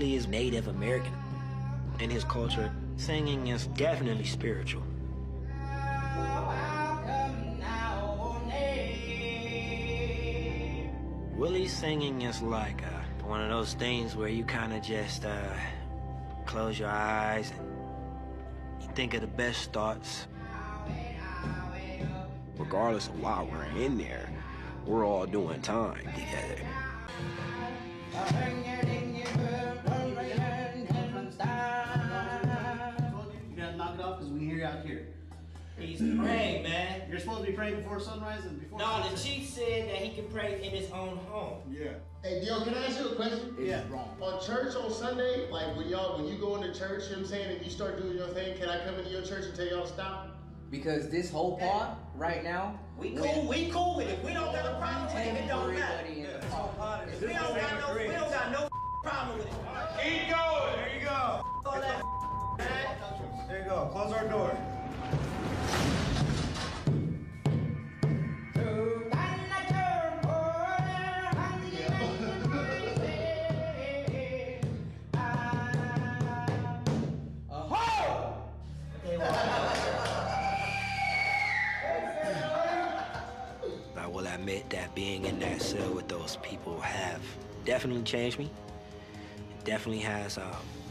Native American. In his culture, singing is definitely spiritual. Willie's singing is like uh, one of those things where you kind of just uh, close your eyes and think of the best thoughts. Regardless of why we're in there, we're all doing time together. Gotta knock it off because we hear you out here. He's praying, man. You're supposed to be praying before sunrise and before. No, the chief said that he can pray in his own home. Yeah. Hey, Dio, can I ask you a question? Yeah. On church on Sunday, like when y'all, when you go into church, you know what I'm saying, and you start doing your thing, can I come into your church and tell y'all to stop? Because this whole part right now, We cool, we cool with it. We don't got a problem with it. It don't matter. everybody in the part is We don't got no, we don't got no problem with it. Keep going. Go. Close our door. I will admit that being in that cell with those people have definitely changed me. It definitely has um,